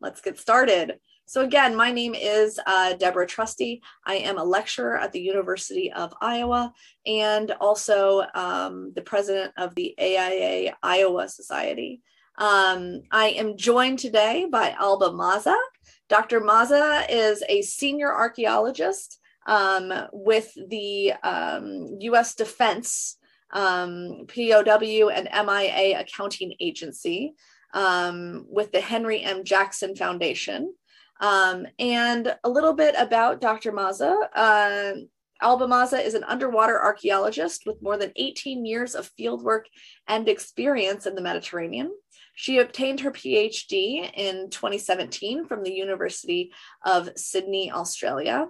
let's get started. So again, my name is uh, Deborah Trusty. I am a lecturer at the University of Iowa and also um, the president of the AIA Iowa Society. Um, I am joined today by Alba Mazza. Dr. Mazza is a senior archaeologist um, with the U.S. Um, Defense um, POW and MIA accounting agency um, with the Henry M. Jackson Foundation. Um, and a little bit about Dr. Mazza. Uh, Alba Mazza is an underwater archaeologist with more than 18 years of fieldwork and experience in the Mediterranean. She obtained her PhD in 2017 from the University of Sydney, Australia.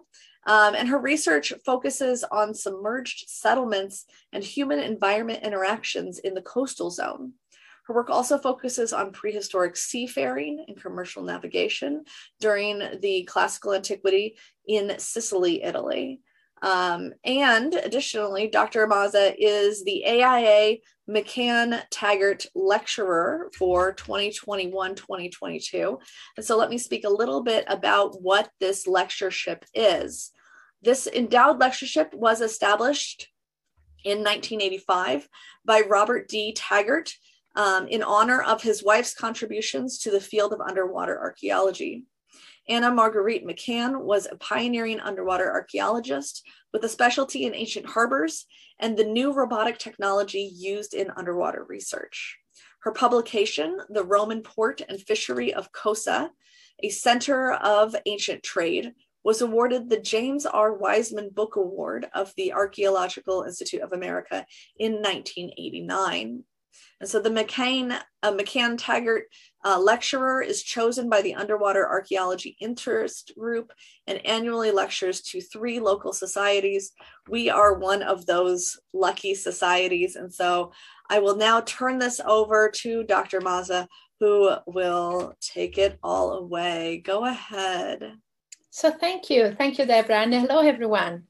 Um, and her research focuses on submerged settlements and human environment interactions in the coastal zone. Her work also focuses on prehistoric seafaring and commercial navigation during the classical antiquity in Sicily, Italy. Um, and additionally, Dr. Amaza is the AIA McCann Taggart Lecturer for 2021 2022. And so let me speak a little bit about what this lectureship is. This endowed lectureship was established in 1985 by Robert D. Taggart um, in honor of his wife's contributions to the field of underwater archaeology. Anna Marguerite McCann was a pioneering underwater archaeologist with a specialty in ancient harbors and the new robotic technology used in underwater research. Her publication, The Roman Port and Fishery of Cosa, a center of ancient trade, was awarded the James R. Wiseman Book Award of the Archaeological Institute of America in 1989. And so the McCain, uh, McCann Taggart uh, lecturer is chosen by the Underwater Archaeology Interest Group and annually lectures to three local societies. We are one of those lucky societies. And so I will now turn this over to Dr. Mazza, who will take it all away. Go ahead. So thank you. Thank you, Deborah. And hello, everyone.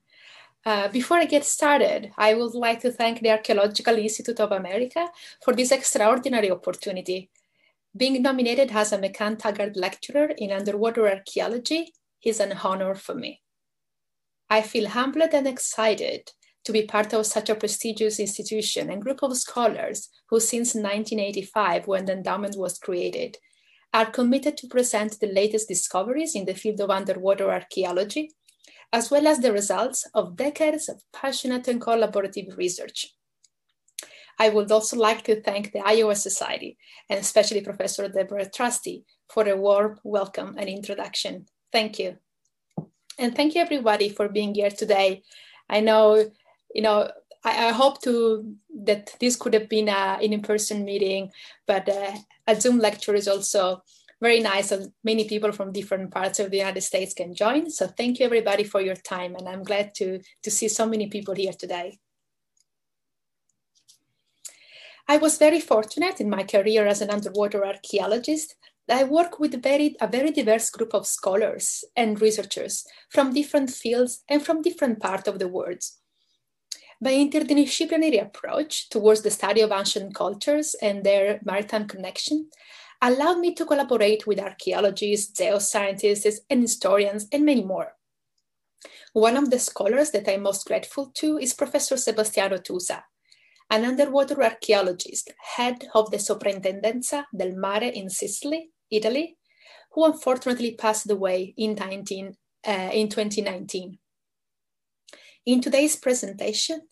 Uh, before I get started, I would like to thank the Archaeological Institute of America for this extraordinary opportunity. Being nominated as a McCann Taggart Lecturer in Underwater Archaeology is an honor for me. I feel humbled and excited to be part of such a prestigious institution and group of scholars who since 1985, when the endowment was created, are committed to present the latest discoveries in the field of underwater archaeology as well as the results of decades of passionate and collaborative research. I would also like to thank the Iowa Society and especially Professor Deborah Trusty for a warm welcome and introduction. Thank you. And thank you everybody for being here today. I know, you know, I, I hope to that this could have been a, an in-person meeting, but uh, a Zoom lecture is also very nice and many people from different parts of the United States can join. So thank you everybody for your time and I'm glad to, to see so many people here today. I was very fortunate in my career as an underwater archaeologist. I work with very, a very diverse group of scholars and researchers from different fields and from different parts of the world. My interdisciplinary approach towards the study of ancient cultures and their maritime connection allowed me to collaborate with archaeologists, geoscientists, and historians, and many more. One of the scholars that I'm most grateful to is Professor Sebastiano Tusa, an underwater archaeologist, head of the Soprintendenza del Mare in Sicily, Italy, who unfortunately passed away in, 19, uh, in 2019. In today's presentation,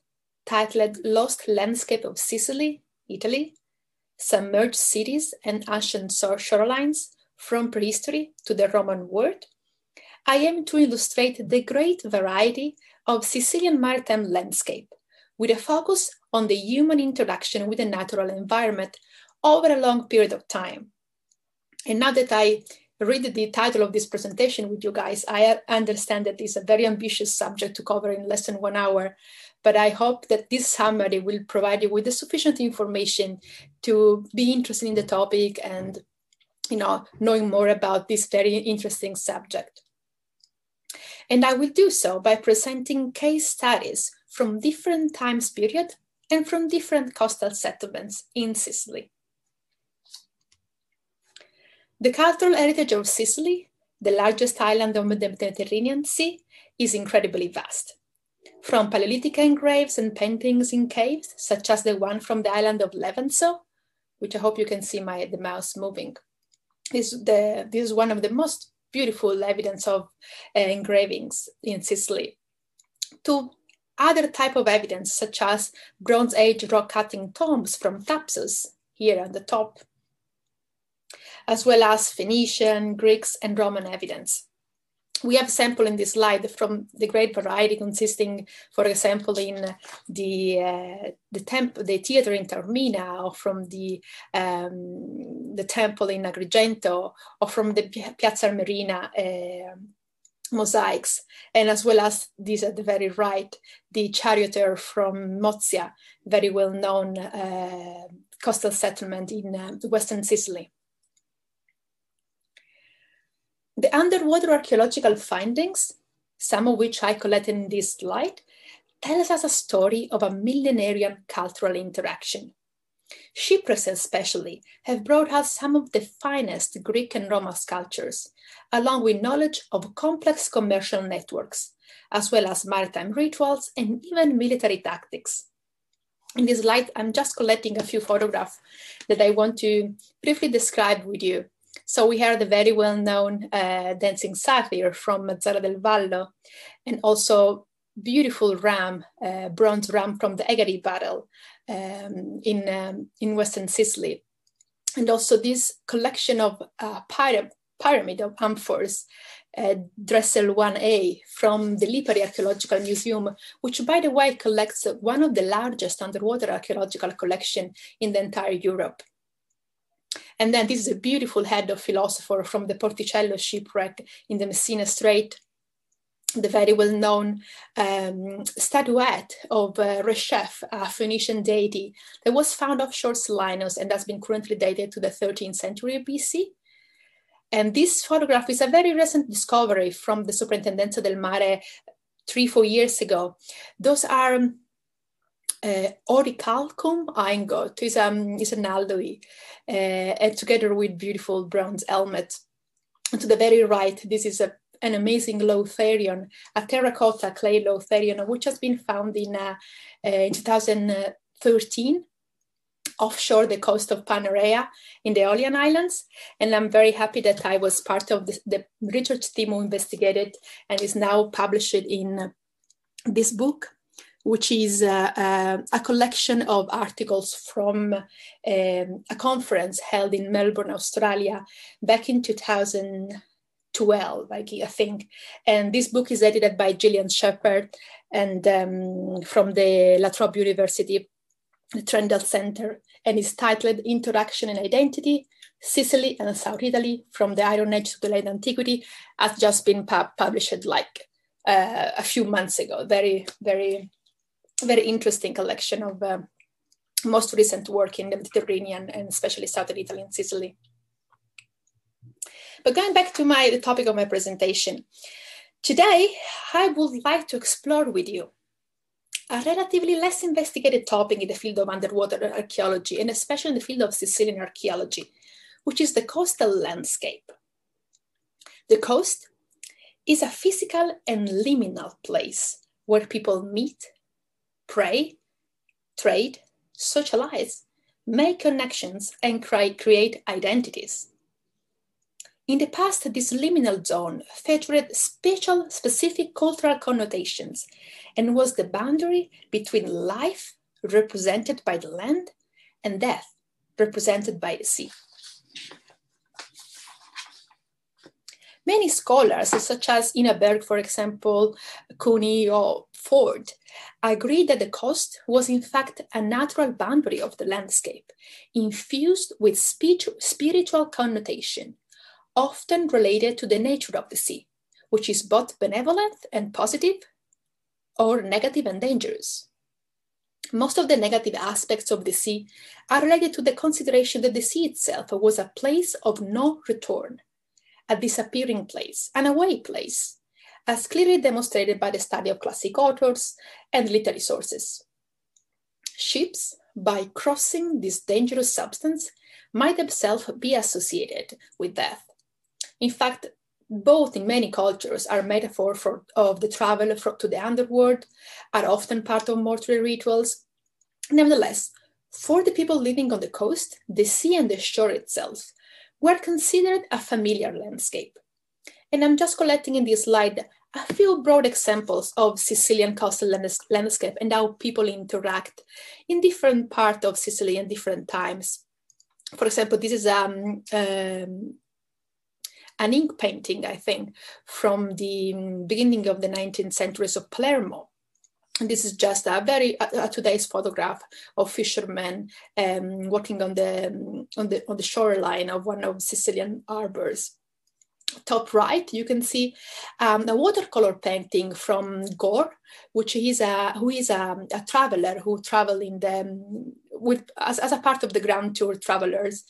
titled Lost Landscape of Sicily, Italy, submerged cities and ancient shorelines from prehistory to the Roman world, I aim to illustrate the great variety of Sicilian maritime landscape with a focus on the human interaction with the natural environment over a long period of time. And now that I read the title of this presentation with you guys, I understand that it's a very ambitious subject to cover in less than one hour, but I hope that this summary will provide you with the sufficient information to be interested in the topic and you know, knowing more about this very interesting subject. And I will do so by presenting case studies from different times period and from different coastal settlements in Sicily. The cultural heritage of Sicily, the largest island of the Mediterranean Sea, is incredibly vast. From Paleolithic engraves and paintings in caves, such as the one from the island of Levanzo, which I hope you can see my the mouse moving, is the this is one of the most beautiful evidence of uh, engravings in Sicily. To other type of evidence, such as Bronze Age rock cutting tombs from Thapsos, here at the top, as well as Phoenician, Greeks, and Roman evidence. We have a sample in this slide from the great variety consisting, for example, in the uh, the temple, the theater in Taormina, or from the um, the temple in Agrigento, or from the Piazza Armerina uh, mosaics, and as well as these at the very right, the charioteer from Mozia, very well known uh, coastal settlement in uh, Western Sicily. The underwater archaeological findings, some of which I collected in this slide, tells us a story of a millenarian cultural interaction. Shipwrecks especially have brought us some of the finest Greek and Roman sculptures, along with knowledge of complex commercial networks, as well as maritime rituals and even military tactics. In this slide, I'm just collecting a few photographs that I want to briefly describe with you. So we have the very well-known uh, dancing satyr from Mazara del Vallo, and also beautiful ram, uh, bronze ram from the Egadi battle um, in, um, in Western Sicily. And also this collection of uh, pyra pyramid of amphors, uh, Dressel 1A from the Lipari Archaeological Museum, which by the way collects one of the largest underwater archaeological collection in the entire Europe. And then this is a beautiful head of philosopher from the Porticello shipwreck in the Messina Strait, the very well-known um, statuette of uh, Reshef, a Phoenician deity that was found offshore Selinus and has been currently dated to the 13th century BC. And this photograph is a very recent discovery from the Superintendenza del Mare three, four years ago. Those are uh, orichalcum ingot, is, um, an alloy, uh, and together with beautiful bronze helmet. And to the very right, this is a, an amazing louterion, a terracotta clay louterion, which has been found in, uh, uh in 2013 offshore the coast of Panarea in the Aeolian Islands. And I'm very happy that I was part of the research team who investigated and is now published in this book, which is uh, uh, a collection of articles from um, a conference held in Melbourne, Australia, back in 2012, I think. And this book is edited by Gillian Shepherd and um, from the La Trobe University the Trendall Center, and is titled Interaction and Identity, Sicily and South Italy from the Iron Age to the Late Antiquity, has just been pu published like uh, a few months ago. Very, very, very interesting collection of uh, most recent work in the Mediterranean and especially Southern Italy and Sicily. But going back to my the topic of my presentation, today I would like to explore with you a relatively less investigated topic in the field of underwater archaeology, and especially in the field of Sicilian archaeology, which is the coastal landscape. The coast is a physical and liminal place where people meet, pray, trade, socialize, make connections, and create identities. In the past, this liminal zone featured special, specific cultural connotations and was the boundary between life, represented by the land, and death, represented by the sea. Many scholars, such as Ina Berg, for example, Cooney or Ford, agreed that the coast was in fact a natural boundary of the landscape, infused with spiritual connotation often related to the nature of the sea, which is both benevolent and positive, or negative and dangerous. Most of the negative aspects of the sea are related to the consideration that the sea itself was a place of no return, a disappearing place, an away place, as clearly demonstrated by the study of classic authors and literary sources. Ships, by crossing this dangerous substance, might themselves be associated with death. In fact, both in many cultures are metaphor for, of the travel to the underworld, are often part of mortuary rituals. Nevertheless, for the people living on the coast, the sea and the shore itself were considered a familiar landscape. And I'm just collecting in this slide a few broad examples of Sicilian coastal landscape and how people interact in different parts of Sicily in different times. For example, this is um, um, an ink painting, I think, from the beginning of the 19th century of Palermo. And this is just a very a, a today's photograph of fishermen um, working on the on the on the shoreline of one of Sicilian harbors top right, you can see um, a watercolor painting from Gore, which is a who is a, a traveler who traveled in the with as, as a part of the Grand Tour Travelers,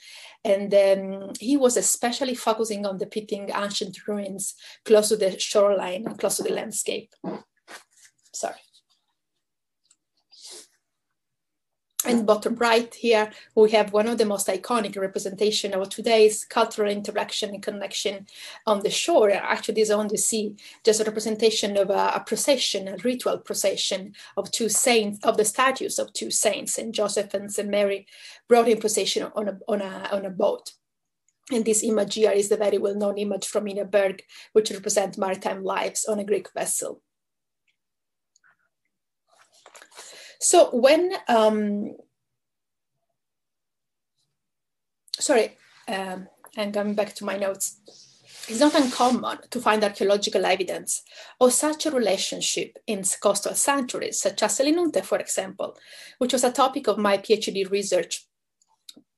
and um, he was especially focusing on depicting ancient ruins close to the shoreline close to the landscape. Sorry. And bottom right here, we have one of the most iconic representation of today's cultural interaction and connection on the shore. Actually, is on the sea, just a representation of a, a, procession, a ritual procession of two saints, of the statues of two saints, and Joseph and Saint Mary, brought in procession on a, on a, on a boat. And this image here is the very well-known image from Ina Berg, which represents maritime lives on a Greek vessel. So when, um, sorry, um, and coming back to my notes, it's not uncommon to find archaeological evidence of such a relationship in coastal sanctuaries, such as Selinunte, for example, which was a topic of my PhD research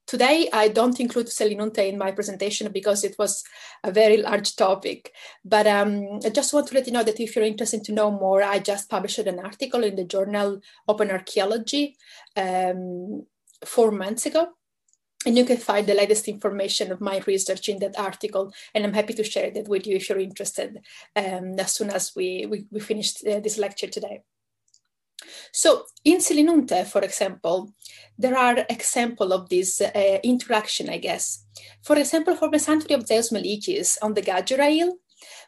Today, I don't include Selinunte in my presentation because it was a very large topic. But um, I just want to let you know that if you're interested to know more, I just published an article in the journal Open Archaeology um, four months ago. And you can find the latest information of my research in that article. And I'm happy to share that with you if you're interested um, as soon as we, we, we finished uh, this lecture today. So in Selinunte, for example, there are examples of this uh, interaction, I guess. For example, for the sanctuary of Zeus Meilichios on the Gaggera Hill,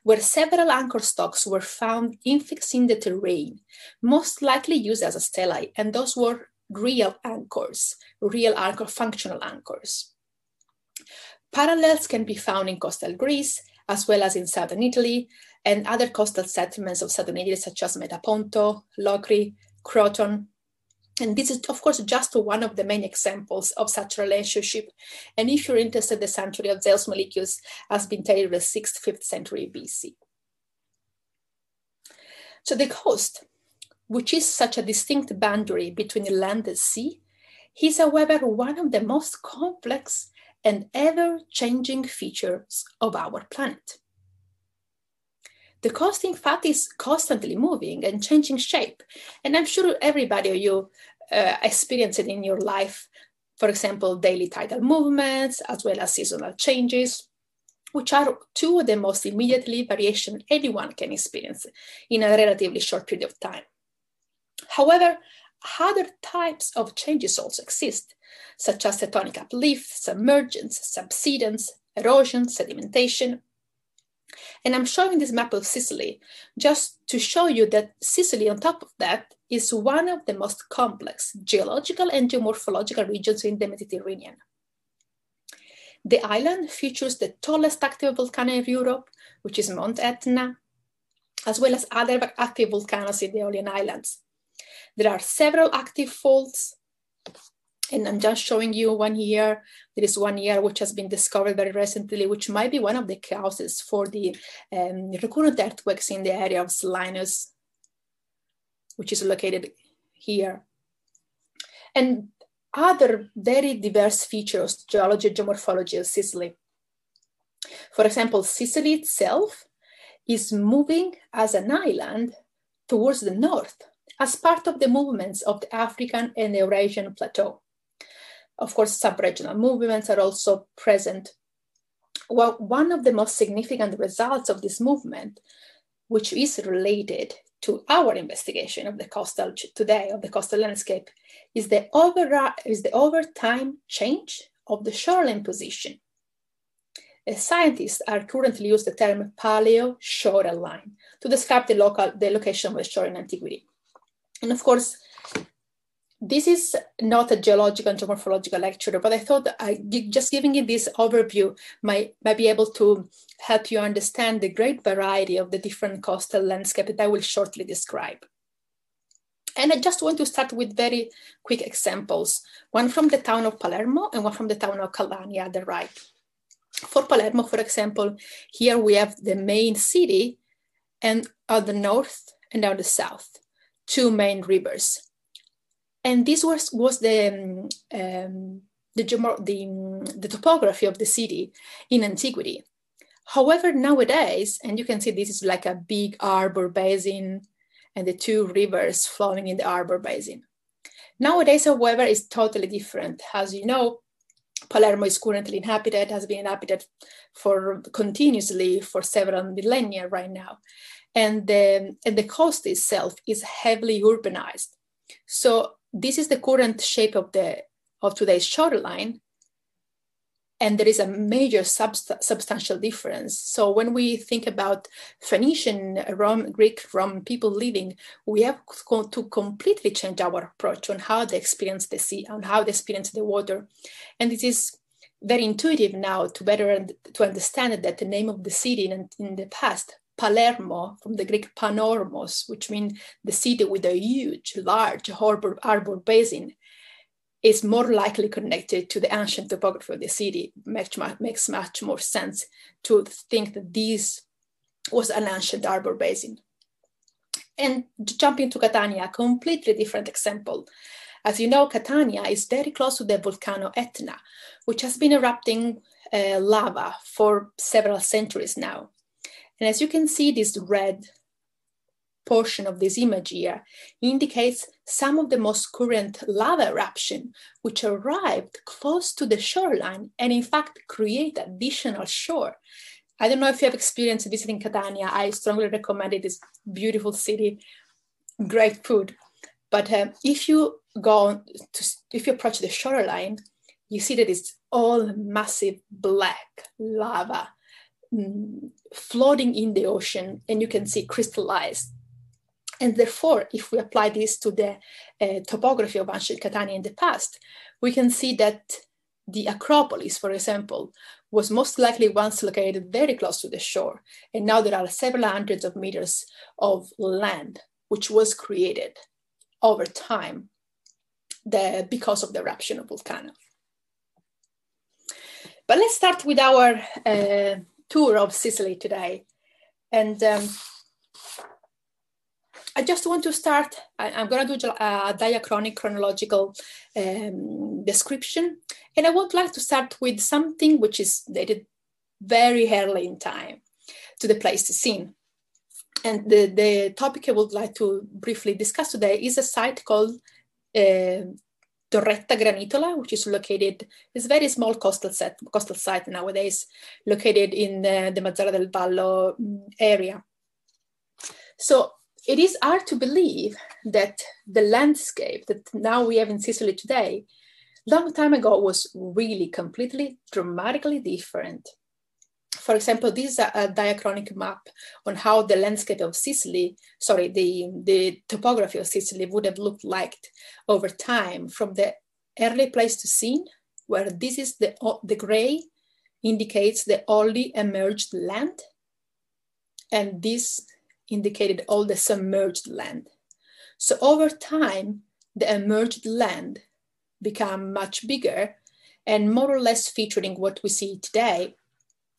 where several anchor stocks were found infixing the terrain, most likely used as a stelae, and those were real anchors, real anchor functional anchors. Parallels can be found in coastal Greece, as well as in southern Italy, and other coastal settlements of southern Italy, such as Metaponto, Locri, Croton. And this is, of course, just one of the main examples of such relationship. And if you're interested, the sanctuary of Zeus Meilichios has been dated to the 6th, 5th century BC. So the coast, which is such a distinct boundary between land and sea, is, however, one of the most complex and ever-changing features of our planet. The coast, in fact, is constantly moving and changing shape. And I'm sure everybody of you uh, experience it in your life. For example, daily tidal movements, as well as seasonal changes, which are two of the most immediately variation anyone can experience in a relatively short period of time. However, other types of changes also exist, such as tectonic uplift, submergence, subsidence, erosion, sedimentation, and I'm showing this map of Sicily just to show you that Sicily, on top of that, is one of the most complex geological and geomorphological regions in the Mediterranean. The island features the tallest active volcano in Europe, which is Mount Etna, as well as other active volcanoes in the Aeolian Islands. There are several active faults, and I'm just showing you one here. There is one here which has been discovered very recently, which might be one of the causes for the um, recurrent earthquakes in the area of Selinus, which is located here. And other very diverse features, geology, geomorphology of Sicily. For example, Sicily itself is moving as an island towards the north as part of the movements of the African and Eurasian plateau. Of course, sub-regional movements are also present. Well, one of the most significant results of this movement, which is related to our investigation of the coastal today, of the coastal landscape, is the over, is the over time change of the shoreline position. As scientists are currently use the term paleo shoreline to describe the local the location of the shore in antiquity. And of course, this is not a geological and geomorphological lecture, but I thought I, just giving you this overview might, might be able to help you understand the great variety of the different coastal landscape that I will shortly describe. And I just want to start with very quick examples, one from the town of Palermo and one from the town of Catania at the right. For Palermo, for example, here we have the main city and on the north and on the south, two main rivers, and this was, was the, um, the, the, the topography of the city in antiquity. However, nowadays, and you can see this is like a big arbor basin and the two rivers flowing in the arbor basin. Nowadays, however, is totally different. As you know, Palermo is currently inhabited, has been inhabited for continuously for several millennia right now. And the, and the coast itself is heavily urbanized. So this is the current shape of the of today's shoreline and there is a major subst- substantial difference. So when we think about Phoenician, Rome, Greek, Roman people living, we have to completely change our approach on how they experience the sea, on how they experience the water, and it is very intuitive now to better to understand that the name of the city in, in the past Palermo, from the Greek panormos, which means the city with a huge, large harbor, harbor basin, is more likely connected to the ancient topography of the city. Makes, makes much more sense to think that this was an ancient harbor basin. And jumping to Catania, a completely different example. As you know, Catania is very close to the volcano Etna, which has been erupting uh, lava for several centuries now. And as you can see, this red portion of this image here indicates some of the most current lava eruption, which arrived close to the shoreline and in fact create additional shore. I don't know if you have experience visiting Catania. I strongly recommend it. It's beautiful city, great food. But um, if you go to, if you approach the shoreline, you see that it's all massive black lava mm, floating in the ocean and you can see crystallized. And therefore, if we apply this to the uh, topography of ancient Catania in the past, we can see that the Acropolis, for example, was most likely once located very close to the shore. And now there are several hundreds of meters of land which was created over time the, because of the eruption of volcano. But let's start with our uh, tour of Sicily today. And um, I just want to start, I, am going to do a diachronic chronological um, description. And I would like to start with something which is dated very early in time to the Pleistocene. And the, the topic I would like to briefly discuss today is a site called uh, Torretta Granitola, which is located, it's a very small coastal set, coastal site nowadays, located in uh, the Mazara del Vallo mm, area. So it is hard to believe that the landscape that now we have in Sicily today, long time ago was really completely dramatically different. For example, this is a, a diachronic map on how the landscape of Sicily, sorry, the, the topography of Sicily would have looked like over time from the early Pleistocene, where this is the, the gray indicates the only emerged land. And this indicated all the submerged land. So over time, the emerged land become much bigger and more or less featuring what we see today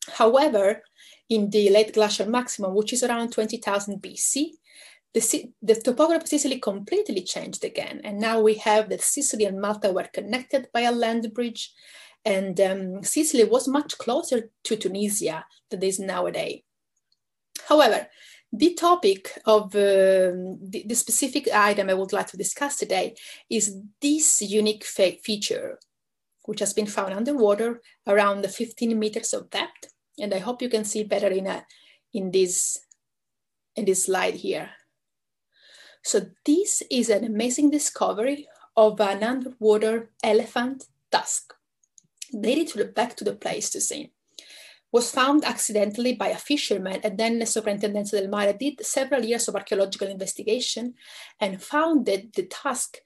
However, in the late glacial maximum, which is around 20,000 BC, the, the topography of Sicily completely changed again. And now we have that Sicily and Malta were connected by a land bridge. And um, Sicily was much closer to Tunisia than it is nowadays. However, the topic of um, the, the, specific item I would like to discuss today is this unique feature, which has been found underwater around the 15 meters of depth and I hope you can see better in, a, in, this, in this slide here. So this is an amazing discovery of an underwater elephant tusk. dated to the, back to the Pleistocene was found accidentally by a fisherman and then the Superintendent del Mare did several years of archaeological investigation and found that the tusk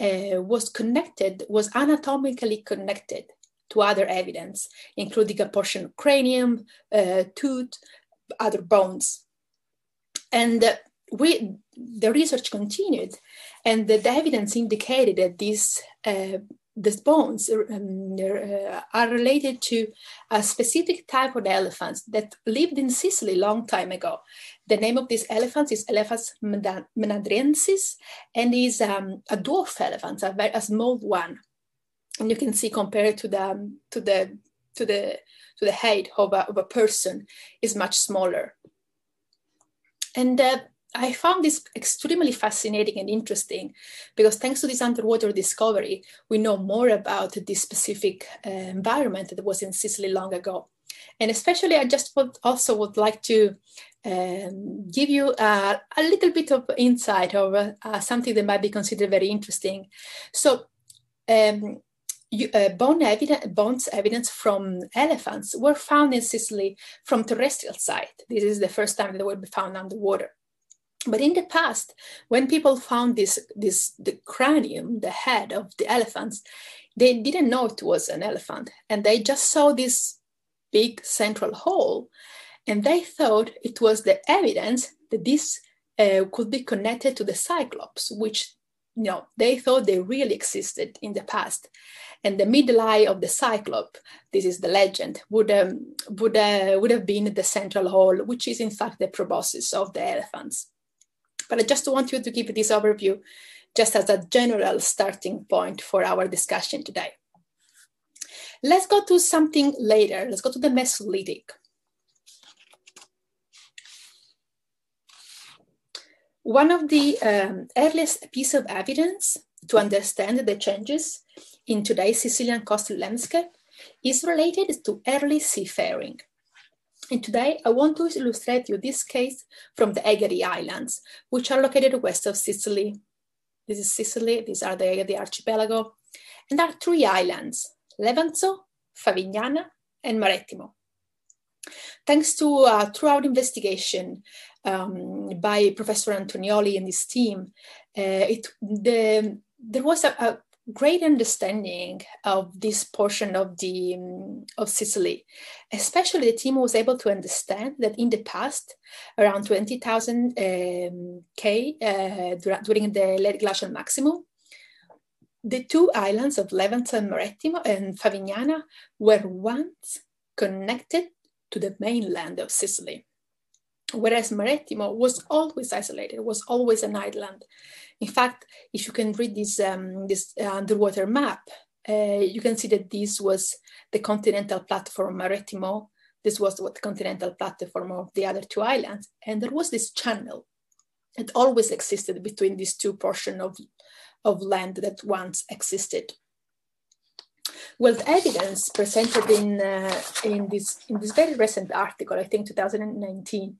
uh, was connected, was anatomically connected to other evidence, including a portion of cranium, uh, tooth, other bones. And uh, we, the research continued and the, the evidence indicated that these uh, these bones um, uh, are related to a specific type of elephants that lived in Sicily long time ago. The name of this elephant is Elephas mnaidriensis and is um, a dwarf elephant, a, very, a small one. And you can see compared to the, to the, to the, to the height of a, of a person is much smaller. And uh, I found this extremely fascinating and interesting because thanks to this underwater discovery, we know more about this specific uh, environment that was in Sicily long ago. And especially, I just would also would like to um, give you a little bit of insight over uh, something that might be considered very interesting. So, um, you, uh, bone evidence, bones evidence from elephants were found in Sicily from terrestrial site. This is the first time they were found underwater. But in the past, when people found this, this the cranium, the head of the elephants, they didn't know it was an elephant, and they just saw this big central hole, and they thought it was the evidence that this uh, could be connected to the Cyclops, which you know they thought they really existed in the past, and the middle eye of the Cyclops, this is the legend, would um, would uh, would have been the central hole, which is in fact the proboscis of the elephants. But I just want you to give this overview just as a general starting point for our discussion today. Let's go to something later. Let's go to the Mesolithic. One of the um, earliest pieces of evidence to understand the changes in today's Sicilian coastal landscape is related to early seafaring. And today I want to illustrate you this case from the Egadi Islands, which are located west of Sicily. This is Sicily, these are the archipelago. And there are three islands, Levanzo, Favignana, and Marettimo. Thanks to a throughout investigation um, by Professor Antonioli and his team, uh, it, the, there was a, a, great understanding of this portion of the um, of Sicily. Especially, the team was able to understand that in the past, around twenty thousand um, K uh, during the late glacial maximum, the two islands of Levanzo and Marettimo and Favignana were once connected to the mainland of Sicily, whereas Marettimo was always isolated, was always an island. In fact, if you can read this, um, this uh, underwater map, uh, you can see that this was the continental platform Marettimo. This was what the continental platform of the other two islands. And there was this channel that always existed between these two portions of, of land that once existed. Well, the evidence presented in, uh, in, this, in this very recent article, I think 2019,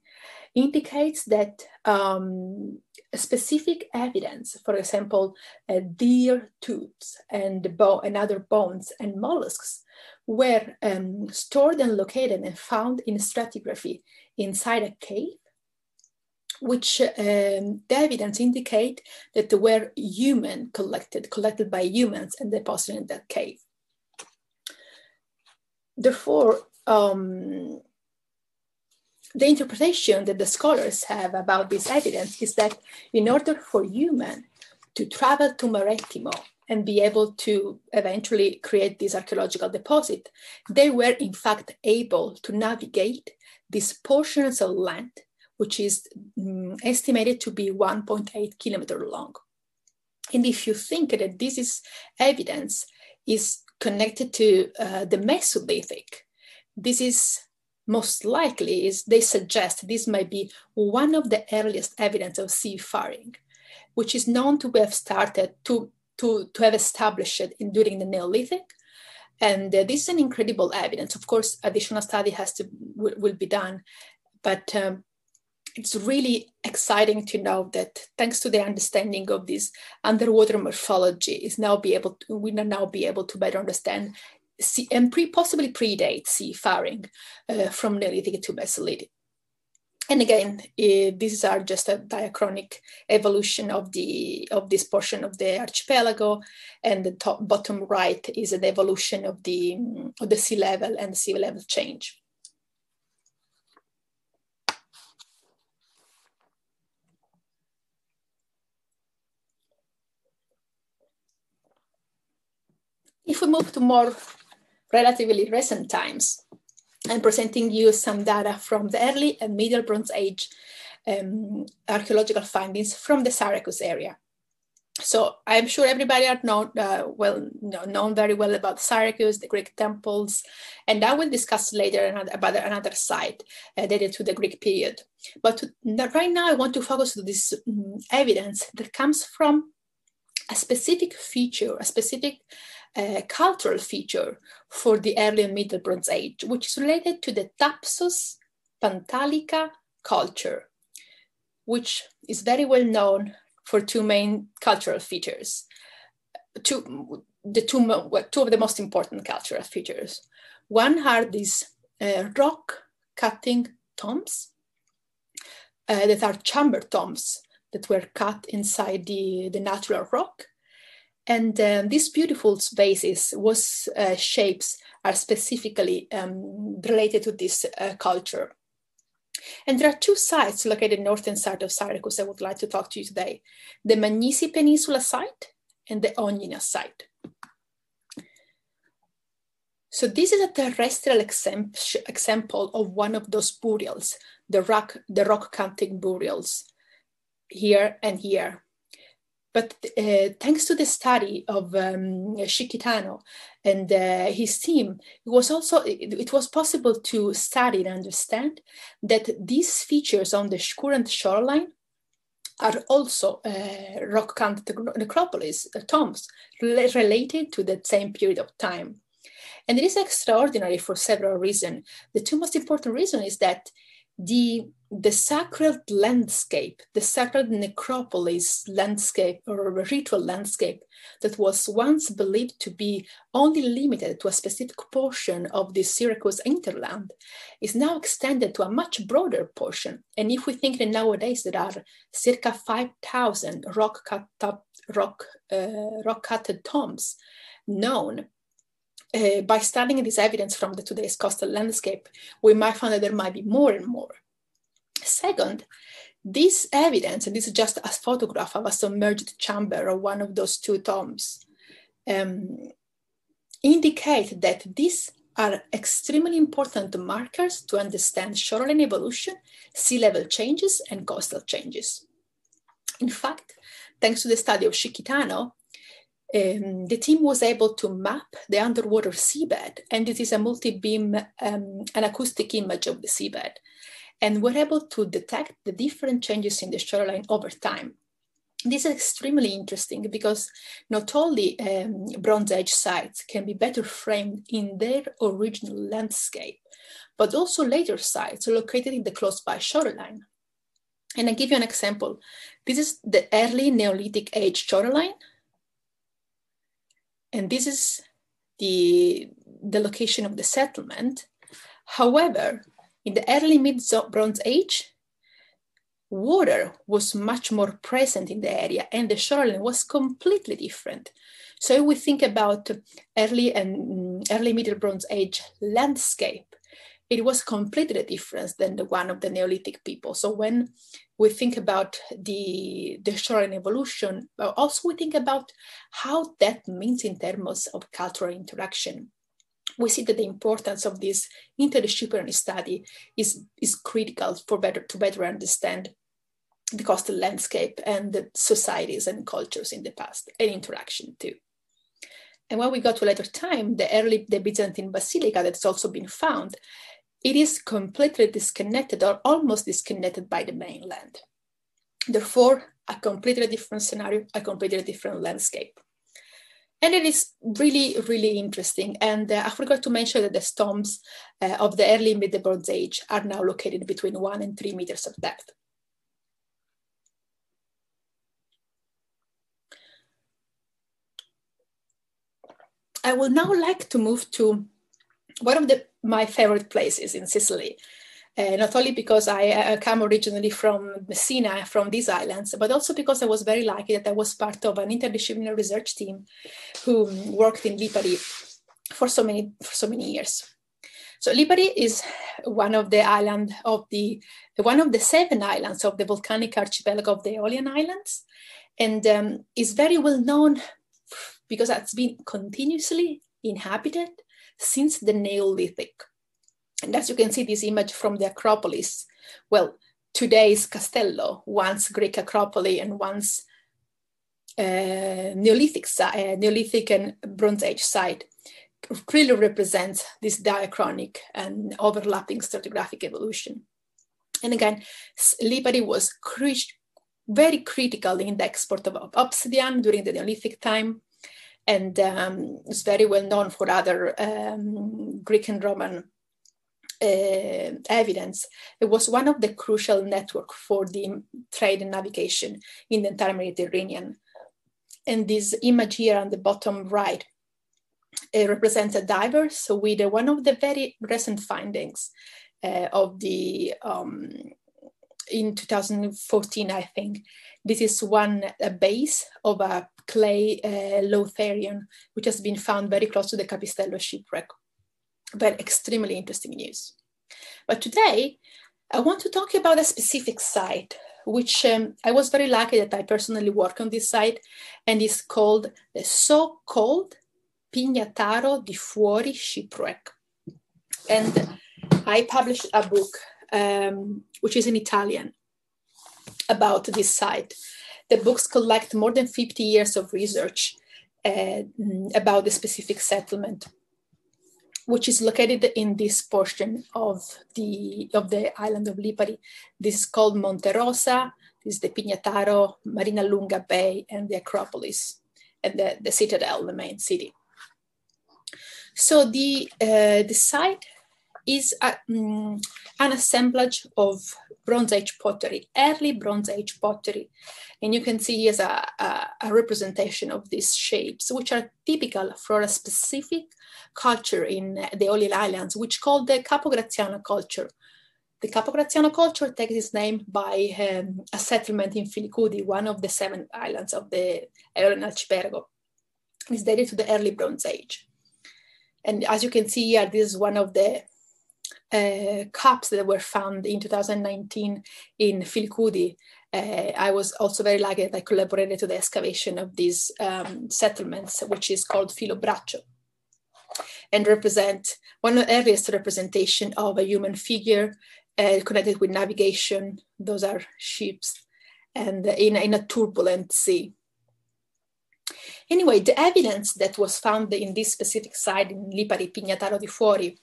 indicates that um, specific evidence, for example, uh, deer tooths and, bo- and other bones and mollusks, were um, stored and located and found in stratigraphy inside a cave, which um, the evidence indicate that they were human collected, collected by humans and deposited in that cave. Therefore, um, the interpretation that the scholars have about this evidence is that in order for human to travel to Marettimo and be able to eventually create this archaeological deposit, they were in fact able to navigate these portions of land, which is um, estimated to be 1.8 kilometer long. And if you think that this is evidence is connected to uh, the Mesolithic, this is most likely is they suggest this might be one of the earliest evidence of seafaring, which is known to have started to, to, to have established it in, during the Neolithic. And uh, this is an incredible evidence. Of course, additional study has to will, will be done, but um, it's really exciting to know that thanks to the understanding of this underwater morphology is now be able to, we now be able to better understand sea, and pre, possibly predate seafaring uh, from Neolithic to Mesolithic. And again, uh, these are just a diachronic evolution of the of this portion of the archipelago, and the top bottom right is an evolution of the of the sea level and sea level change. If we move to more relatively recent times, I'm presenting you some data from the early and middle Bronze Age um, archaeological findings from the Syracuse area. So I'm sure everybody are known, uh, well, know, known very well about Syracuse, the Greek temples, and I will discuss later another, about another site uh, dated to the Greek period. But to, right now, I want to focus on this um, evidence that comes from a specific feature, a specific uh, cultural feature for the early and middle Bronze Age, which is related to the Thapsos Pantalica culture, which is very well known for two main cultural features. Two, the two, two of the most important cultural features. One are these uh, rock cutting tombs uh, that are chamber tombs that were cut inside the, the natural rock and um, these beautiful spaces, was uh, shapes are specifically um, related to this uh, culture. And there are two sites located north and south of Syracuse I would like to talk to you today. The Magnisi Peninsula site and the Ognina site. So this is a terrestrial example of one of those burials, the rock, the rock cutting burials here and here. But uh, thanks to the study of um, Scicchitano and uh, his team, it was also it, it, was possible to study and understand that these features on the current shoreline are also uh, rock-cut necropolis uh, tombs related to that same period of time. And it is extraordinary for several reasons. The two most important reasons is that the the sacred landscape, the sacred necropolis landscape or ritual landscape that was once believed to be only limited to a specific portion of the Syracuse hinterland is now extended to a much broader portion. And if we think that nowadays there are circa 5,000 rock cut rock, uh, rock cutted tombs known, uh, by studying this evidence from the today's coastal landscape, we might find that there might be more and more. Second, this evidence, and this is just a photograph of a submerged chamber of one of those two tombs, um, indicate that these are extremely important markers to understand shoreline evolution, sea level changes, and coastal changes. In fact, thanks to the study of Scicchitano, um, the team was able to map the underwater seabed, and it is a multi-beam, um, an acoustic image of the seabed and we were able to detect the different changes in the shoreline over time. This is extremely interesting because not only um, Bronze Age sites can be better framed in their original landscape, but also later sites located in the close by shoreline. And I give you an example. This is the early Neolithic age shoreline. And this is the, the location of the settlement. However, in the early mid Bronze Age, water was much more present in the area and the shoreline was completely different. So if we think about early and mm, early Middle Bronze Age landscape, it was completely different than the one of the Neolithic people. So when we think about the, the shoreline evolution, also we think about how that means in terms of cultural interaction we see that the importance of this interdisciplinary study is, is critical for better to better understand the coastal landscape and the societies and cultures in the past and interaction too. And when we go to later time, the early the Byzantine basilica that's also been found, it is completely disconnected or almost disconnected by the mainland. Therefore, a completely different scenario, a completely different landscape. And it is really, really interesting. And uh, I forgot to mention that the tombs uh, of the early Middle Bronze Age are now located between one and three meters of depth. I would now like to move to one of the, my favorite places in Sicily. Uh, not only because I, come originally from Messina, from these islands, but also because I was very lucky that I was part of an interdisciplinary research team who worked in Lipari for so many for so many years. So Lipari is one of the island of the one of the seven islands of the volcanic archipelago of the Aeolian Islands, and um, is very well known because it's been continuously inhabited since the Neolithic. And as you can see, this image from the Acropolis, well, today's Castello, once Greek Acropolis and once uh, Neolithic, uh, Neolithic and Bronze Age site, really represents this diachronic and overlapping stratigraphic evolution. And again, Lipari was very critical in the export of obsidian during the Neolithic time, and um, is very well known for other um, Greek and Roman uh, evidence. It was one of the crucial network for the trade and navigation in the entire Mediterranean. And this image here on the bottom right it represents a diver. So with uh, one of the very recent findings uh, of the um, in 2014, I think this is one base of a clay uh, louterion, which has been found very close to the Capistello shipwreck. But extremely interesting news. But today, I want to talk about a specific site, which um, I was very lucky that I personally work on this site, and is called the so-called Pignataro di Fuori Shipwreck. And I published a book, um, which is in Italian, about this site. The books collect more than 50 years of research uh, about the specific settlement, which is located in this portion of the, of the island of Lipari. This is called Monte Rosa, this is the Pignataro, Marina Lunga Bay, and the Acropolis, and the, the citadel, the main city. So the, uh, the site is a, um, an assemblage of Bronze Age pottery, early Bronze Age pottery. And you can see as a, a, a, representation of these shapes, which are typical for a specific culture in the Aeolian Islands, which called the Capo Graziano culture. The Capo Graziano culture takes its name by um, a settlement in Filicudi, one of the seven islands of the Aeolian archipelago. It's dated to the early Bronze Age. And as you can see here, this is one of the uh, cups that were found in 2019 in Filicudi. Uh, I was also very lucky that I collaborated to the excavation of these um, settlements, which is called Filobraccio, and represent one of the earliest representation of a human figure uh, connected with navigation. Those are ships, and in, in a turbulent sea. Anyway, the evidence that was found in this specific site in Lipari, Pignataro di Fuori,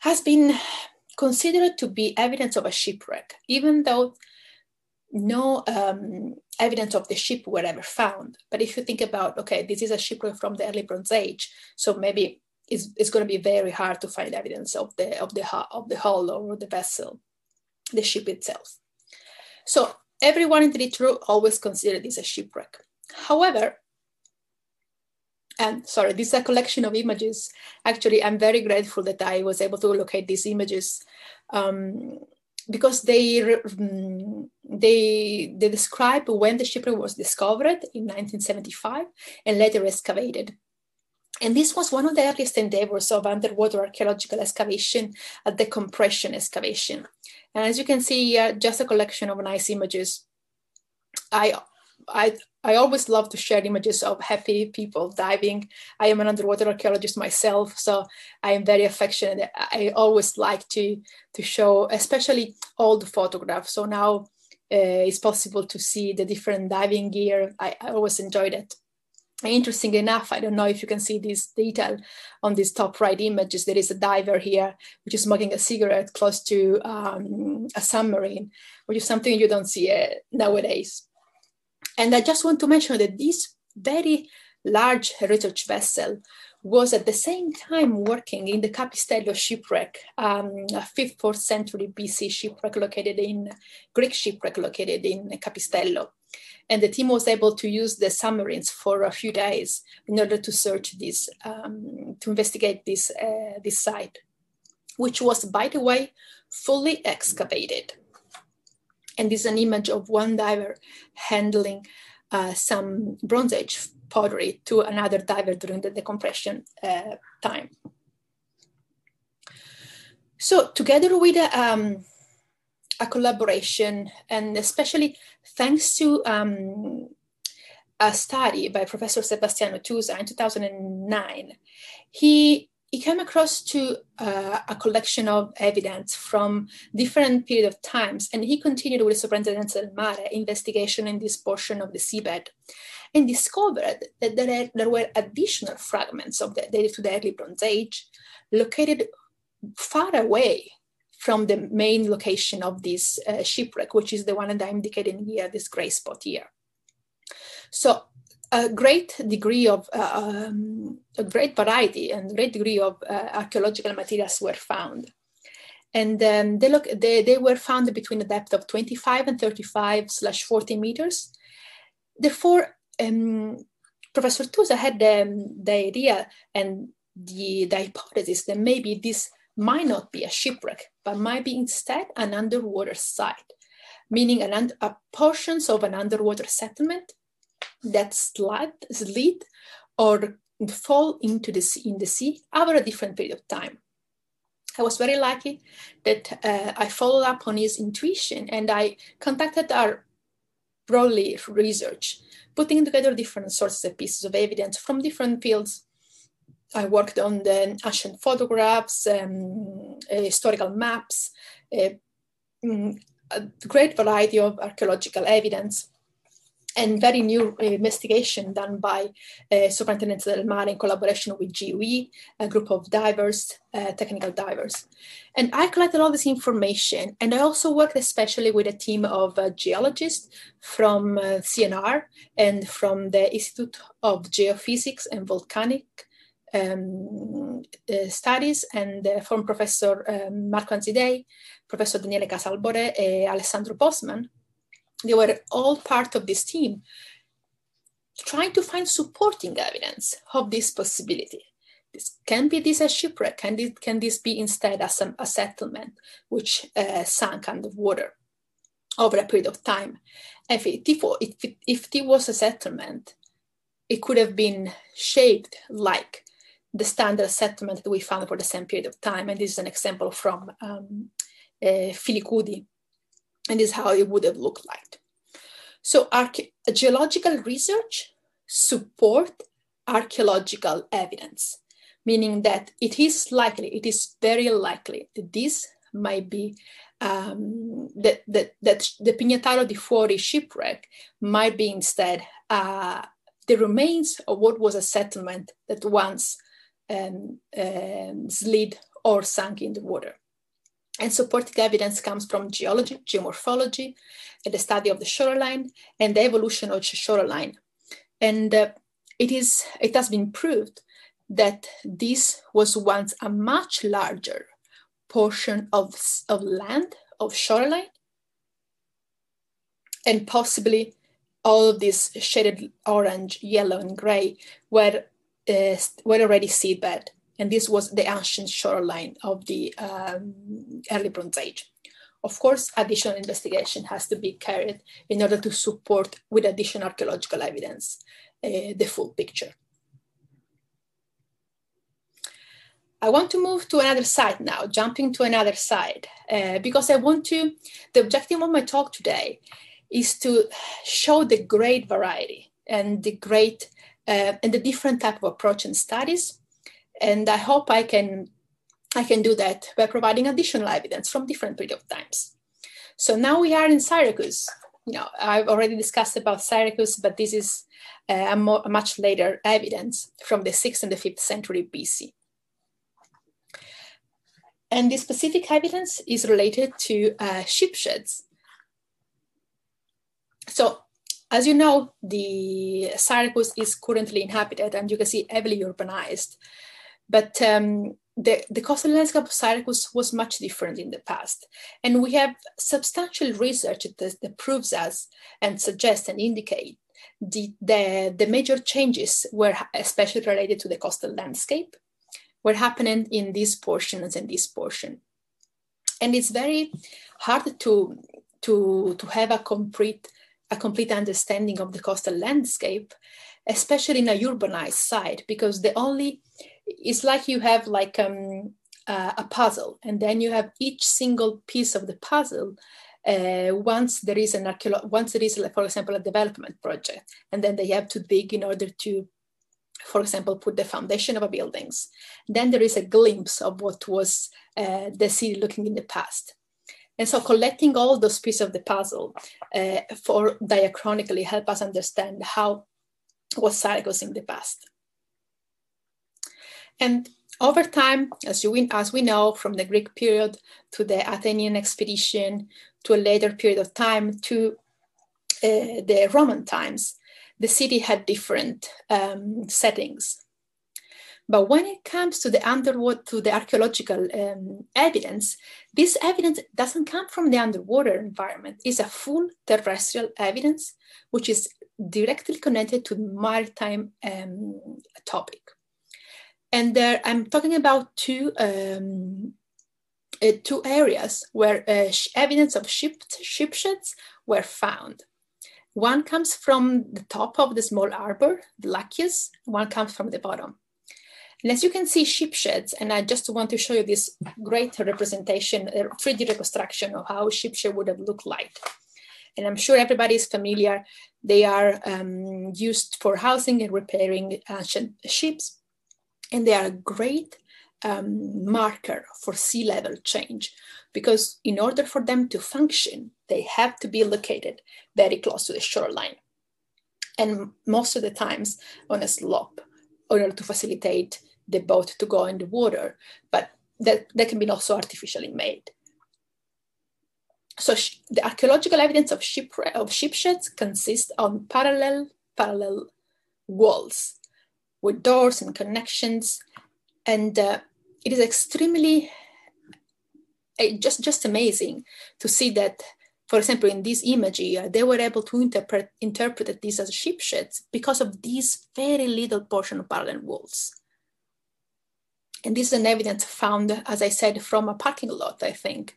has been considered to be evidence of a shipwreck, even though no um, evidence of the ship were ever found. But if you think about, okay, this is a shipwreck from the early Bronze Age, so maybe it's, it's going to be very hard to find evidence of the of the of the hull or the vessel, the ship itself. So everyone in the literature always considered this a shipwreck. However, and sorry, this is a collection of images. Actually, I'm very grateful that I was able to locate these images um, because they, mm, they, they describe when the shipwreck was discovered in 1975 and later excavated. And this was one of the earliest endeavors of underwater archaeological excavation, a decompression excavation. And as you can see, uh, just a collection of nice images. I I, I always love to share images of happy people diving. I am an underwater archaeologist myself, so I am very affectionate. I always like to, to show, especially old photographs. So now uh, it's possible to see the different diving gear. I, I always enjoyed it. Interesting enough, I don't know if you can see this detail on this top right images. There is a diver here, which is smoking a cigarette close to um, a submarine, which is something you don't see uh, nowadays. And I just want to mention that this very large research vessel was at the same time working in the Capistello shipwreck, um, a fifth, fourth century BC shipwreck located in Greek shipwreck located in Capistello. And the team was able to use the submarines for a few days in order to search this, um, to investigate this, uh, this site, which was, by the way, fully excavated. And this is an image of one diver handling uh, some Bronze Age pottery to another diver during the decompression uh, time. So together with um, a collaboration, and especially thanks to um, a study by Professor Sebastiano Tusa in 2009, he he came across to uh, a collection of evidence from different period of times, and he continued with Soprintendenza del Mare investigation in this portion of the seabed, and discovered that there, there were additional fragments of the dated to the early Bronze Age located far away from the main location of this uh, shipwreck, which is the one that I'm indicating here, this gray spot here. So a great degree of uh, um, a great variety and great degree of uh, archaeological materials were found. And um, they look they, they were found between a depth of 25 and 35 slash 40 meters. Therefore um, professor tusa had um, the idea and the, the hypothesis that maybe this might not be a shipwreck but might be instead an underwater site meaning an, a portions of an underwater settlement that slide, slid or fall into the sea, in the sea over a different period of time. I was very lucky that uh, I followed up on his intuition and I contacted our broadly research, putting together different sources of pieces of evidence from different fields. I worked on the ancient photographs, um, uh, historical maps, uh, mm, a great variety of archaeological evidence and very new investigation done by uh, Soprintendenza del Mare in collaboration with GOE, a group of divers, uh, technical divers. And I collected all this information, and I also worked especially with a team of uh, geologists from uh, CNR and from the Institute of Geophysics and Volcanic um, uh, Studies, and uh, from Professor um, Marco Anzidei, Professor Daniele Casalbore, and Alessandro Bosman, they were all part of this team trying to find supporting evidence of this possibility. This, can be this a shipwreck? Can this, can this be instead a, a settlement which uh, sank underwater over a period of time? If it, if, it, if it was a settlement, it could have been shaped like the standard settlement that we found for the same period of time. And this is an example from um, uh, Filicudi and is how it would have looked like. So geological research support archaeological evidence, meaning that it is likely, it is very likely that this might be um, that, that, that the Pignataro di Fuori shipwreck might be instead uh, the remains of what was a settlement that once um, um, slid or sank in the water. And supporting evidence comes from geology, geomorphology, and the study of the shoreline and the evolution of the shoreline. And uh, it, is, it has been proved that this was once a much larger portion of, of land, of shoreline, and possibly all of these shaded orange, yellow, and gray were, uh, were already seabed and this was the ancient shoreline of the um, early Bronze Age. Of course, additional investigation has to be carried in order to support with additional archaeological evidence uh, the full picture. I want to move to another side now, jumping to another side, uh, because I want to, the objective of my talk today is to show the great variety and the great, uh, and the different type of approach and studies and I hope I can, I can do that by providing additional evidence from different period of times. So now we are in Syracuse. You know, I've already discussed about Syracuse, but this is a, more, a much later evidence from the 6th and the 5th century BC. And this specific evidence is related to uh, ship sheds. So as you know, the Syracuse is currently inhabited and you can see heavily urbanized. But um, the, the coastal landscape of Syracuse was much different in the past. And we have substantial research that, that proves us and suggests and indicate the, the, the major changes were especially related to the coastal landscape, were happening in these portions and this portion. And it's very hard to, to, to have a complete, a complete understanding of the coastal landscape, especially in a urbanized site, because the only it's like you have like um, uh, a puzzle and then you have each single piece of the puzzle uh, once there is an archeolo- once there is for example a development project and then they have to dig in order to for example put the foundation of a buildings then there is a glimpse of what was uh, the city looking in the past and so collecting all those pieces of the puzzle uh, for diachronically help us understand how was Syracuse in the past. And over time, as, you, as we know from the Greek period to the Athenian expedition to a later period of time to uh, the Roman times, the city had different um, settings. But when it comes to the underwater, to the archaeological um, evidence, this evidence doesn't come from the underwater environment. It's a full terrestrial evidence, which is directly connected to maritime um, topic. And there, I'm talking about two, um, uh, two areas where uh, evidence of ship, sheds were found. One comes from the top of the small arbor, the Lachius, one comes from the bottom. And as you can see, ship sheds, and I just want to show you this great representation, a 3D reconstruction of how ship shed would have looked like. And I'm sure everybody is familiar. They are um, used for housing and repairing ancient ships and they are a great um, marker for sea level change because in order for them to function, they have to be located very close to the shoreline. And most of the times on a slope in order to facilitate the boat to go in the water, but that, that can be also artificially made. So the archaeological evidence of ship, of ship sheds consists on parallel, parallel walls with doors and connections. And uh, it is extremely uh, just, just amazing to see that, for example, in this image here, they were able to interpret, interpret these as ship sheds because of these very little portion of parallel walls. And this is an evidence found, as I said, from a parking lot, I think,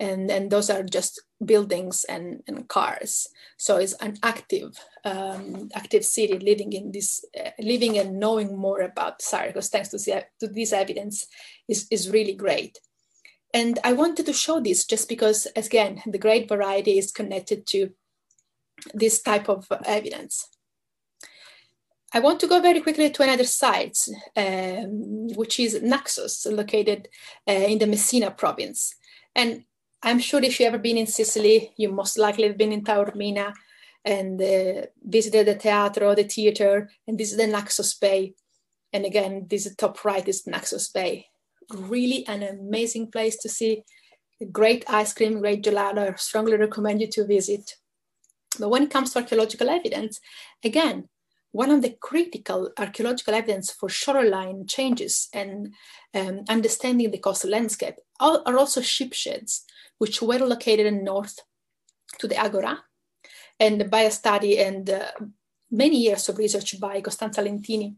and and those are just buildings and, and cars. So it's an active um, active city living in this uh, living and knowing more about Syracuse thanks to, to this evidence is, is really great. And I wanted to show this just because again the great variety is connected to this type of evidence. I want to go very quickly to another site, um, which is Naxos, located uh, in the Messina province. And I'm sure if you've ever been in Sicily, you most likely have been in Taormina and uh, visited the teatro, the theater, and this is the Naxos Bay. And again, this is top right is Naxos Bay. Really an amazing place to see. Great ice cream, great gelato. I strongly recommend you to visit. But when it comes to archaeological evidence, again, one of the critical archaeological evidence for shoreline changes and um, understanding the coastal landscape are also ship sheds which were located in north to the Agora. And by a study and uh, many years of research by Costanza Lentini.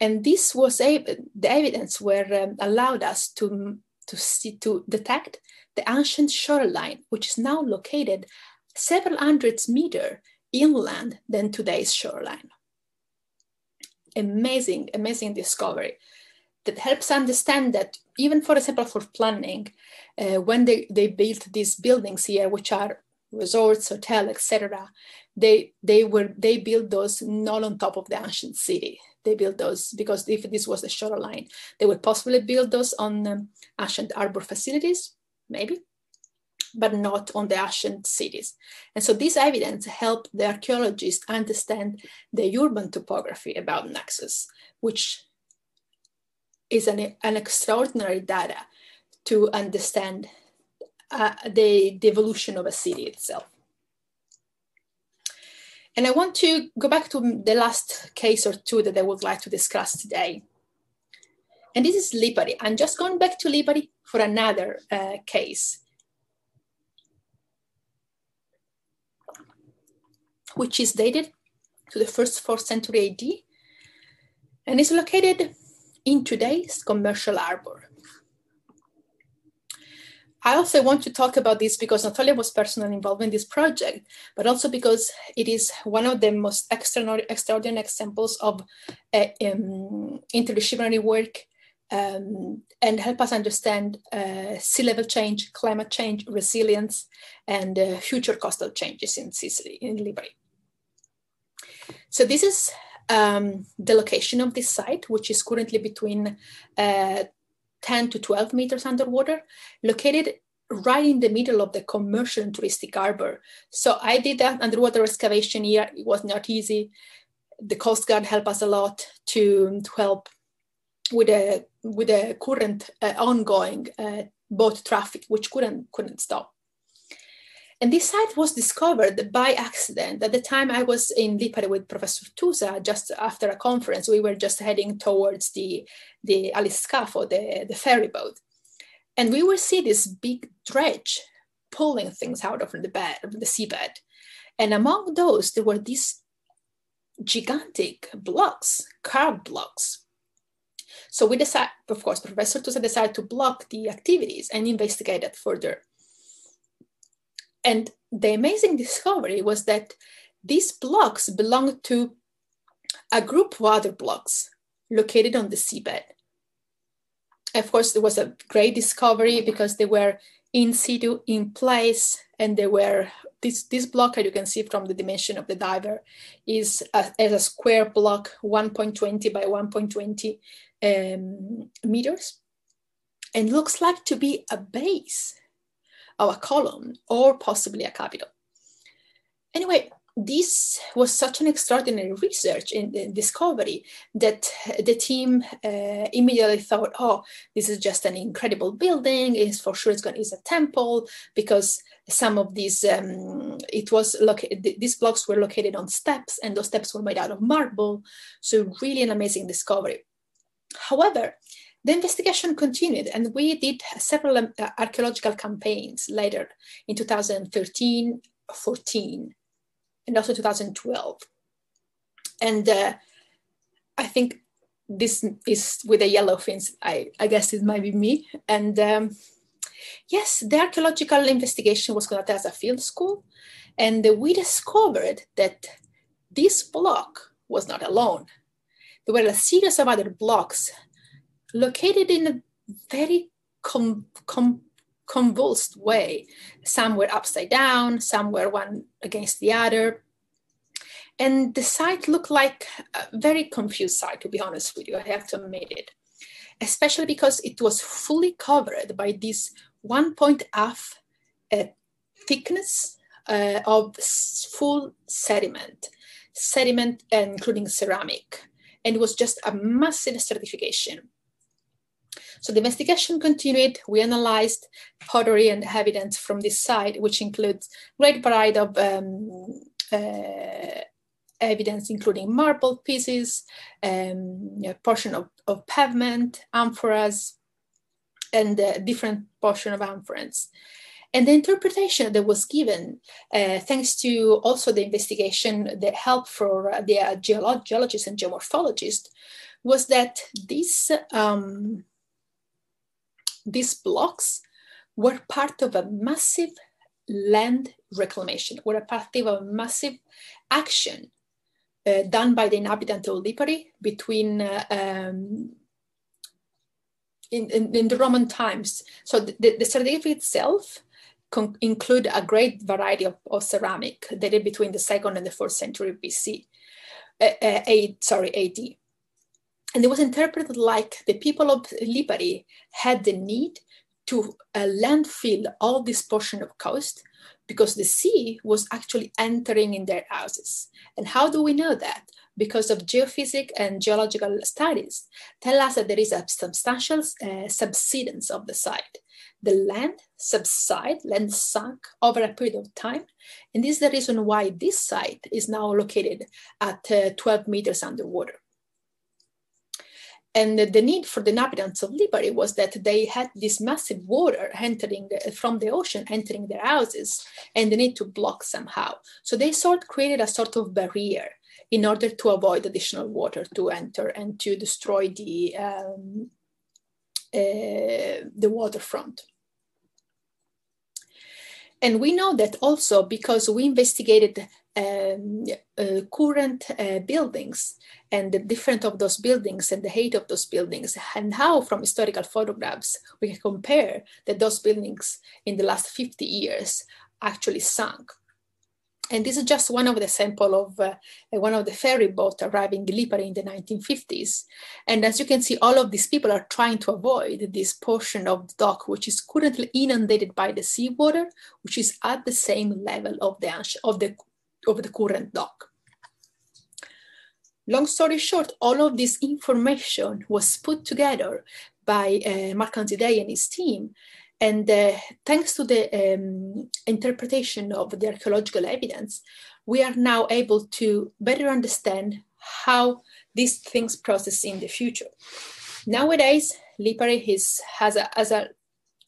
And this was a, the evidence where um, allowed us to, to, see, to detect the ancient shoreline, which is now located several hundreds meter inland than today's shoreline. Amazing, amazing discovery that helps understand that even for example for planning uh, when they, they built these buildings here, which are resorts, hotel, etc., they they were they built those not on top of the ancient city. They built those because if this was the shoreline, they would possibly build those on um, ancient harbor facilities, maybe, but not on the ancient cities. And so this evidence helped the archaeologists understand the urban topography about Naxos, which is an, an extraordinary data to understand uh, the, the evolution of a city itself. And I want to go back to the last case or two that I would like to discuss today. And this is Lipari. I'm just going back to Lipari for another uh, case, which is dated to the first fourth century AD and is located in today's commercial harbor. I also want to talk about this because not only was personally involved in this project, but also because it is one of the most extraordinary, examples of uh, um, interdisciplinary work um, and help us understand uh, sea level change, climate change, resilience, and uh, future coastal changes in Sicily, in Lipari. So this is um, the location of this site, which is currently between uh, 10 to 12 meters underwater, located right in the middle of the commercial and touristic harbor. So I did that underwater excavation here. It was not easy. The Coast Guard helped us a lot to, to help with a with a current uh, ongoing uh, boat traffic, which couldn't couldn't stop. And this site was discovered by accident. At the time I was in Lipari with Professor Tusa, just after a conference, we were just heading towards the, the Aliscafo, the, the ferry boat. And we will see this big dredge pulling things out of the bed, of the seabed. And among those, there were these gigantic blocks, carved blocks. So we decided, of course, Professor Tusa decided to block the activities and investigate it further. And the amazing discovery was that these blocks belonged to a group of other blocks located on the seabed. Of course, it was a great discovery because they were in situ, in place, and they were this this block, as you can see from the dimension of the diver, is as a square block, 1.20 by 1.20 um, meters, and looks like to be a base of a column or possibly a capital. Anyway, this was such an extraordinary research and discovery that the team uh, immediately thought, oh, this is just an incredible building. It's for sure it's going is a temple because some of these um, it was located. These blocks were located on steps, and those steps were made out of marble. So really an amazing discovery. However, the investigation continued, and we did several um, archaeological campaigns later in 2013, 14, and also 2012. And uh, I think this is with the yellow fins. I, I guess it might be me. And um, yes, the archaeological investigation was conducted as a field school. And we discovered that this block was not alone. There were a series of other blocks located in a very com, com, convulsed way. Some were upside down, some were one against the other. And the site looked like a very confused site, to be honest with you, I have to admit it. Especially because it was fully covered by this one point half uh, thickness uh, of full sediment, sediment including ceramic. And it was just a massive stratification. So the investigation continued. We analyzed pottery and evidence from this site, which includes great variety of um, uh, evidence, including marble pieces, um, a portion of, of pavement, amphoras, and a different portion of amphoras. And the interpretation that was given, uh, thanks to also the investigation, the help for uh, the uh, geolog- geologists and geomorphologists, was that this um, these blocks were part of a massive land reclamation, were a part of a massive action uh, done by the inhabitants of Lipari between uh, um, in, in, in, the Roman times. So the, the certificate itself include a great variety of, of, ceramic dated between the second and the fourth century BC, uh, uh, a, sorry, AD. And it was interpreted like the people of Lipari had the need to uh, landfill all this portion of coast because the sea was actually entering in their houses. And how do we know that? Because of geophysics and geological studies tell us that there is a substantial uh, subsidence of the site. The land subside, land sunk over a period of time. And this is the reason why this site is now located at uh, 12 meters underwater. And the need for the inhabitants of Lipari was that they had this massive water entering the, from the ocean, entering their houses, and they need to block somehow. So they sort created a sort of barrier in order to avoid additional water to enter and to destroy the um, uh, the waterfront. And we know that also because we investigated um, uh, current uh, buildings and the different of those buildings and the height of those buildings and how from historical photographs we can compare that those buildings in the last 50 years actually sunk and this is just one of the sample of uh, one of the ferry boat arriving in Lipari in the 1950s. And as you can see, all of these people are trying to avoid this portion of the dock, which is currently inundated by the seawater, which is at the same level of the, of the, of the current dock. Long story short, all of this information was put together by uh, Mark Anzidei and his team and uh, thanks to the um, interpretation of the archaeological evidence, we are now able to better understand how these things process in the future. Nowadays, Lipari is, has a, as a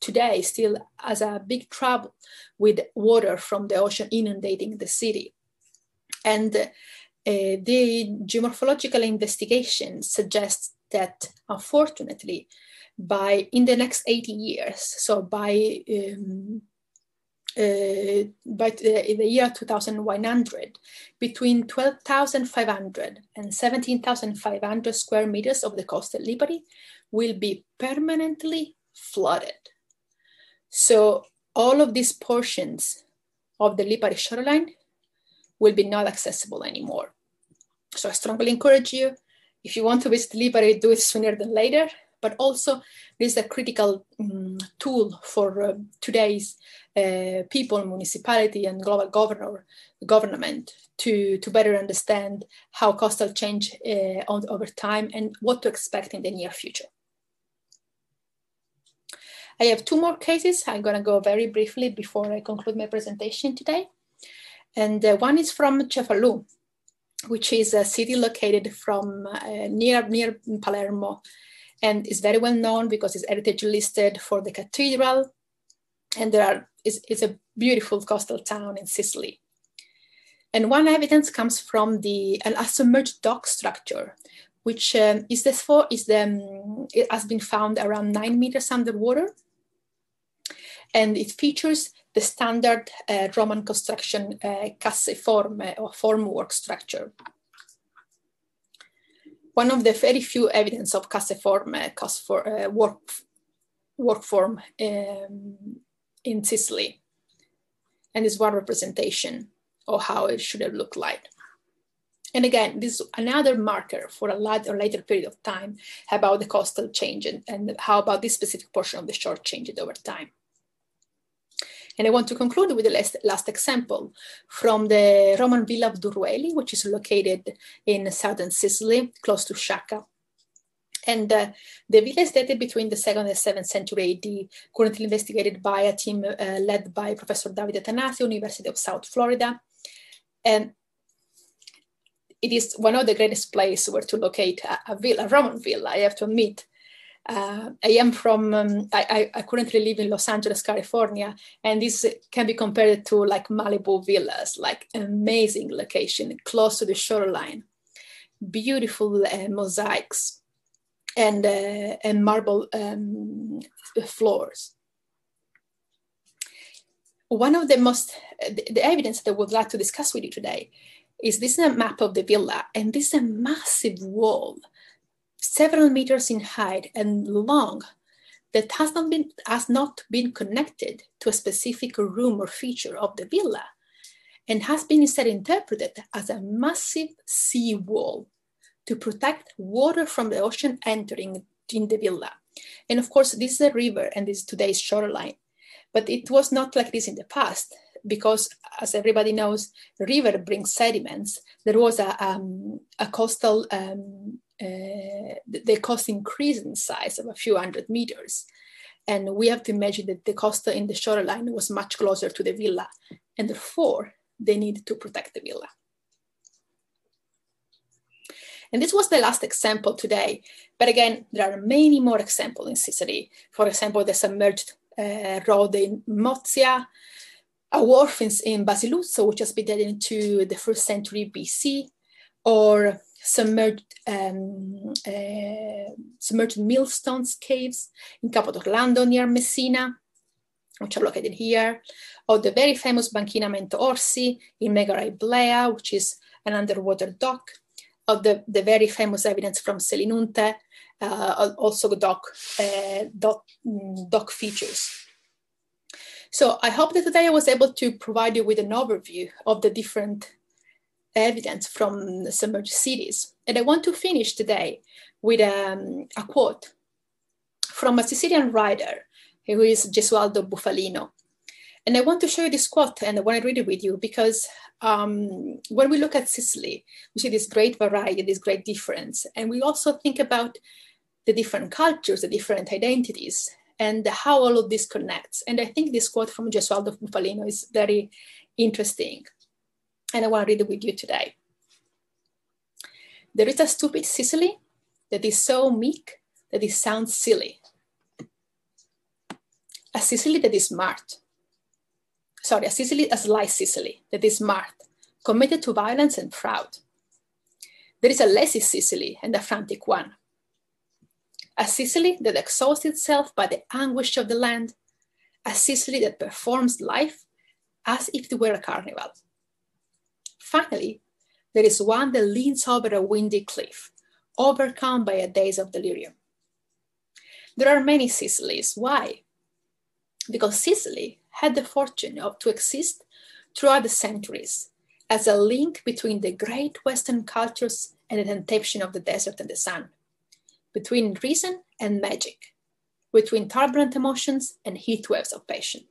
today still has a big trouble with water from the ocean inundating the city. And uh, the geomorphological investigation suggests that unfortunately, by in the next 80 years. So by um, uh, by the, the, year 2100, between 12,500 and 17,500 square meters of the coastal Lipari will be permanently flooded. So all of these portions of the Lipari shoreline will be not accessible anymore. So I strongly encourage you, if you want to visit Lipari, do it sooner than later but also this is a critical um, tool for uh, today's uh, people, municipality, and global governor, government to, to better understand how coastal change uh, on, over time and what to expect in the near future. I have two more cases. I'm going to go very briefly before I conclude my presentation today. And uh, one is from Cefalù, which is a city located from uh, near, near Palermo and is very well known because it's heritage listed for the cathedral. And there are, it's, it's a beautiful coastal town in Sicily. And one evidence comes from the an submerged dock structure, which um, is this for is the um, it has been found around nine meters underwater, and it features the standard uh, Roman construction uh, casseforme or formwork structure one of the very few evidence of casseform uh, uh, work, work form um, in Sicily. And is one representation of how it should have looked like. And again, this is another marker for a later, later period of time about the coastal change and, and how about this specific portion of the shore changed over time. And I want to conclude with the last, last example from the Roman villa of Durrueli, which is located in southern Sicily, close to Sciacca. And uh, the villa is dated between the second and seventh century AD, currently investigated by a team uh, led by Professor David Tanasi, University of South Florida. And it is one of the greatest places where to locate a, a villa, a Roman villa, I have to admit. Uh, I am from, um, I, I, currently live in Los Angeles, California, and this can be compared to like Malibu villas, like amazing location, close to the shoreline, beautiful uh, mosaics and, uh, and marble um, floors. One of the most, the, the evidence that I would like to discuss with you today is this is a map of the villa, and this is a massive wall several meters in height and long that has not been, has not been connected to a specific room or feature of the villa and has been instead interpreted as a massive sea wall to protect water from the ocean entering in the villa. And of course, this is a river and this is today's shoreline. But it was not like this in the past because, as everybody knows, river brings sediments. There was a, um, a coastal um, the coast increased in size of a few hundred meters. And we have to imagine that the costa in the shoreline was much closer to the villa, and therefore they needed to protect the villa. And this was the last example today. But again, there are many more examples in Sicily. For example, the submerged uh, road in Mozia, a wharf in, in Basiluzzo, which has been dated into the first century BC, or submerged, um, uh, submerged millstones caves in Capo d'Orlando near Messina, which are located here, or the very famous Banchinamento Orsi in Megara Iblea, which is an underwater dock, or the, the very famous evidence from Selinunte, uh, also dock, uh, dock, mm, dock features. So I hope that today I was able to provide you with an overview of the different evidence from submerged cities. And I want to finish today with um, a quote from a Sicilian writer who is Gesualdo Bufalino. And I want to show you this quote and I want to read it with you because um, when we look at Sicily, we see this great variety, this great difference. And we also think about the different cultures, the different identities, and how all of this connects. And I think this quote from Gesualdo Bufalino is very interesting. And I want to read it with you today. There is a stupid Sicily that is so meek that it sounds silly. A Sicily that is smart. Sorry, a Sicily, a sly Sicily that is smart, committed to violence and proud. There is a lazy Sicily and a frantic one, a Sicily that exhausts itself by the anguish of the land, a Sicily that performs life as if it were a carnival. Finally, there is one that leans over a windy cliff, overcome by a daze of delirium. There are many Sicilies. Why? Because Sicily had the fortune of to exist throughout the centuries as a link between the great Western cultures and the temptation of the desert and the sun between reason and magic, between turbulent emotions and heat waves of passion.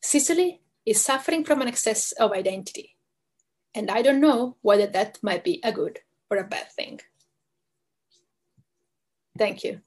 Sicily is suffering from an excess of identity, and I don't know whether that might be a good or a bad thing. Thank you.